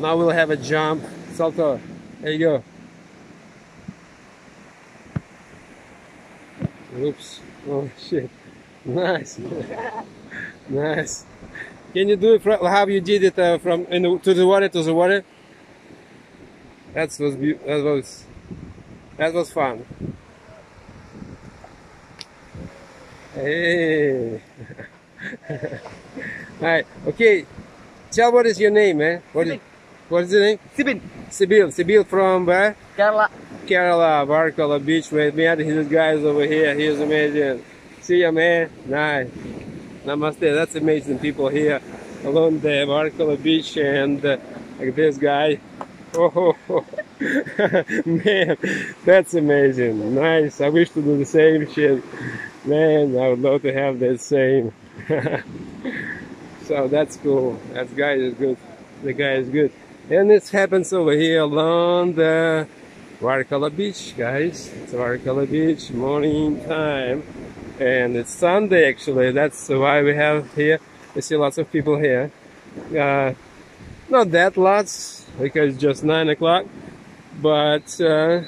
Now we'll have a jump. Salto. There you go. Oops. Oh shit. Nice. nice. Can you do it from how you did it uh, from in the, to the water to the water? That was that was that was fun. Hey. Alright, okay. Tell what is your name, man? What is what is the name? Sibin, Sibyl. Sibyl from where? Kerala. Kerala, Varkala Beach. We met his guys over here. He is amazing. See ya, man. Nice. Namaste. That's amazing people here along the Varkala Beach and uh, like this guy. Oh, man, that's amazing. Nice. I wish to do the same shit. Man, I would love to have that same. so that's cool. That guy is good. The guy is good. And this happens over here along the Varkala Beach, guys. It's Varkala Beach, morning time. And it's Sunday actually. That's why we have here. We see lots of people here. Uh, not that lots because it's just 9 o'clock. But uh,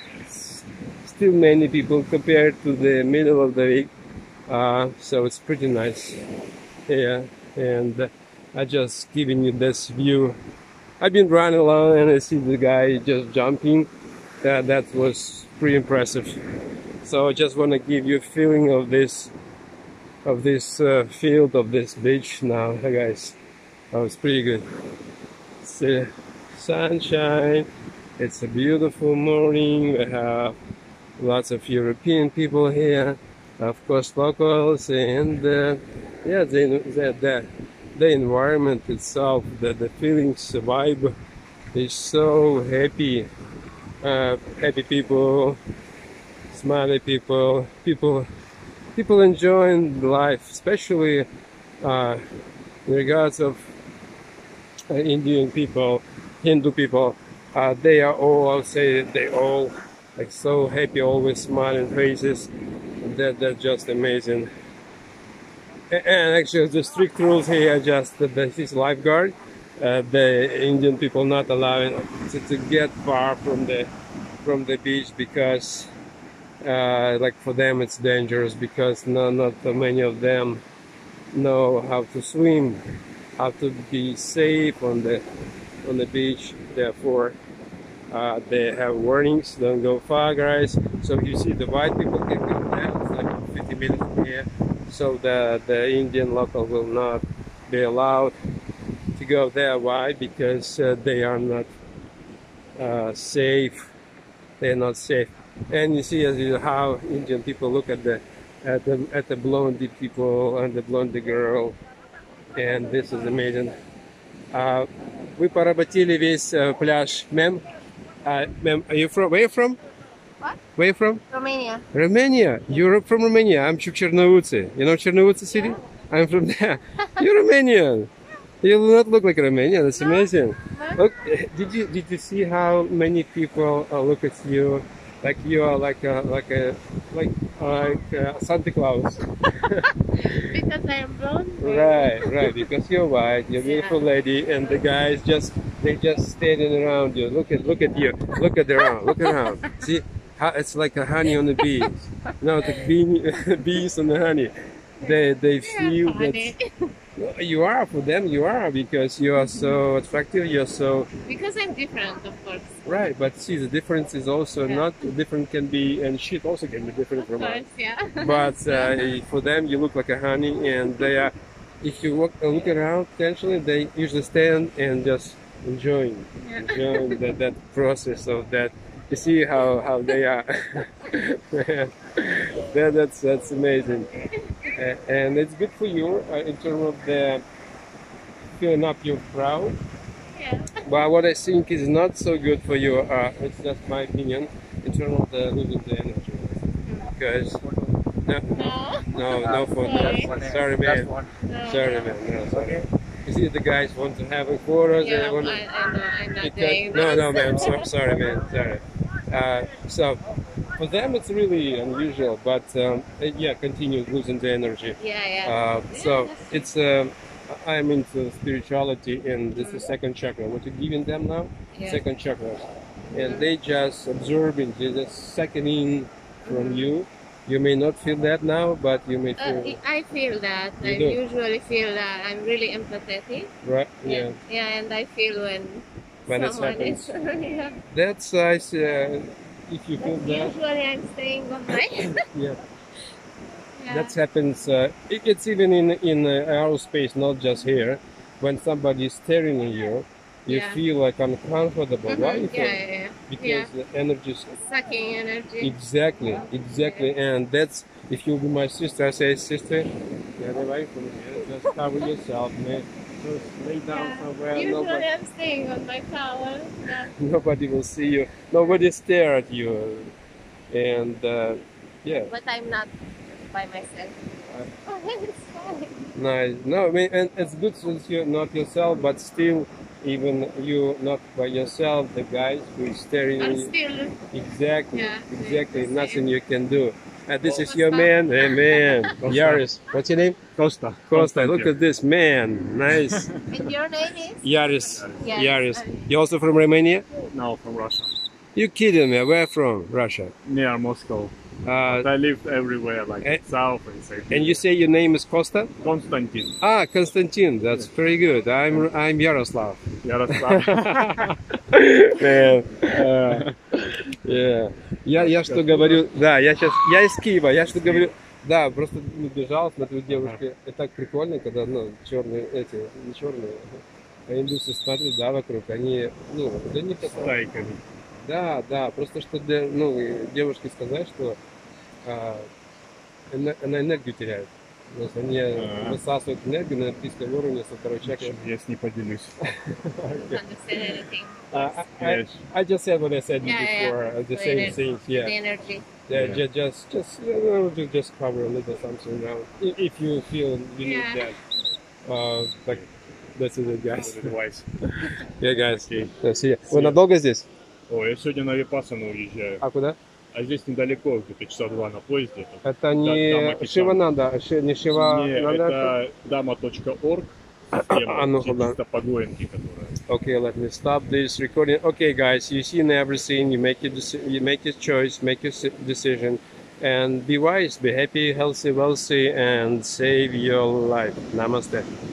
still many people compared to the middle of the week. Uh, so it's pretty nice here. And uh, I just giving you this view I've been running along and I see the guy just jumping. That that was pretty impressive. So I just want to give you a feeling of this of this uh, field of this beach now, Hey, guys. Oh, it's pretty good. It's sunshine. It's a beautiful morning. We have lots of European people here, of course locals, and uh, yeah, they're the the environment itself, the, the feelings, the vibe is so happy. Uh, happy people, smiley people, people, people enjoying life, especially uh, in regards of uh, Indian people, Hindu people. Uh, they are all, I'll say, they all like so happy, always smiling faces. That that's just amazing. And actually, the strict rules here just that this is lifeguard. Uh, the Indian people not allowing to, to get far from the from the beach because, uh, like for them, it's dangerous because no, not many of them know how to swim, how to be safe on the on the beach. Therefore, uh, they have warnings: don't go far, guys. So you see, the white people can go down. It's like 50 minutes from here so the the Indian local will not be allowed to go there. Why? Because uh, they are not uh, safe. They are not safe. And you see as you, how Indian people look at the at the at the blondie people and the blondie girl, and this is amazing. Uh, вы поработили весь uh, пляж, ma'am. Uh, ma'am, are you from? Where you from? What? Where you from? Romania. Romania. You're from Romania. I'm from Chernivtsi. You know Chernivtsi city? I'm from there. You're Romanian. You do not look like a Romanian. That's amazing. Look, did you did you see how many people uh, look at you like you are like a like a like like uh, Santa Claus? Because I am blonde. right, right. Because you're white, you're a beautiful lady, and the guys just they're just standing around you. Look at look at you. Look at around. Look around. See it's like a honey on the bees. No, the bee, bees on the honey. They they feel that you are for them. You are because you are so attractive. You're so because I'm different, of course. right. But see, the difference is also Yeah. not different. Can be and shit also can be different Of from us. yeah. but uh, for them you look like a honey and they are if you walk, uh, look around potentially they usually stand and just enjoying Yeah. enjoying that, that process of that you see how, how they are Man, that, that's that's amazing uh, and it's good for you uh, in terms of the filling up your crowd yeah. but what I think is not so good for you, uh, it's just my opinion, in terms of the losing the energy. Because no, No. no, no, for Sorry. that. Sorry, man. No. Sorry, man. No, sorry. You see, the guys want to have a photos. Yeah, they I, want I know. I'm not because, doing no, no, man. So, sorry, man. Sorry. Uh, so, for them, it's really unusual. But um, yeah, continue losing the energy. Yeah, yeah. Uh, so that's- it's um, I'm into spirituality, and this is second chakra. What you're giving them now? Yeah. Second chakra, and they just absorbing, they just in from you. You may not feel that now, but you may Uh, I feel that. You I do? usually feel that I'm really empathetic. right. Yeah, Yeah, and I feel when, when it happens. yeah. That's nice. Uh, if you feel that, usually I'm staying on my. yeah. yeah. That happens. Uh, it, it's even in in uh, aerospace, not just here. When somebody is staring at you, you Yeah. feel like uncomfortable. Why? Mhm, You feel? yeah, yeah, yeah. Because the energy is Sucking energy. exactly, exactly, and that's if you be my sister, I say, sister, get away from here. Just cover yourself, man. Just lay down Yeah. somewhere. Usually Nobody, I'm staying on my towel. Yeah. nobody will see you. Nobody stare at you, and uh, yeah. But I'm not by myself. Oh, it's fine. Nice. No, I mean, and it's good since you're not yourself, but still, even you not by yourself, the guys who is staring at I'm you. still. Exactly, Yeah, exactly. Nothing you can do. And this is your man. Hey, man. Yaris. What's your name? Costa. Costa. Look at this man. Nice. and your name is? Yaris. Yaris. Yaris. You also from Romania? No, from Russia. You kidding me? Where from? Russia. Near Moscow. Uh, I live everywhere, like and, south and south. And you say your name is Costa? Konstantin. Ah, Konstantin. That's yeah. very good. I'm I'm Yaroslav. Yaroslav. Man. Uh, yeah. Я, я что говорю, да, я сейчас, я из Киева, я что говорю, да, просто ну, бежал, смотрю, девушки, это так прикольно, когда, ну, черные, эти, не черные, а индусы смотрят, да, вокруг, они, ну, для них это, Стайками. да, да, просто что для, ну, и девушке сказать, что а, она энергию теряет. То есть они А. высасывают энергию на энергетическом уровне второй чакры. Я с ней поделюсь. Uh, I, just said what I said Yeah, yeah, before, uh, the same things, yeah. The energy. Yeah, Yeah. ju- just, just, you know, ju- just cover a little something around i- if you feel you need Yeah. that. Uh, but that's it, guys. Yeah, guys. Uh, see ya. Вы надолго здесь? О, я сегодня на Випассану уезжаю. А куда? а здесь недалеко, где-то часа два на поезде. Это, это не да, не Шива. Не, это dhamma.org. Okay, let me stop this recording. Okay, guys, you see in everything, you make your you make your choice, make your decision, and be wise, be happy, healthy, wealthy, and save your life. Namaste.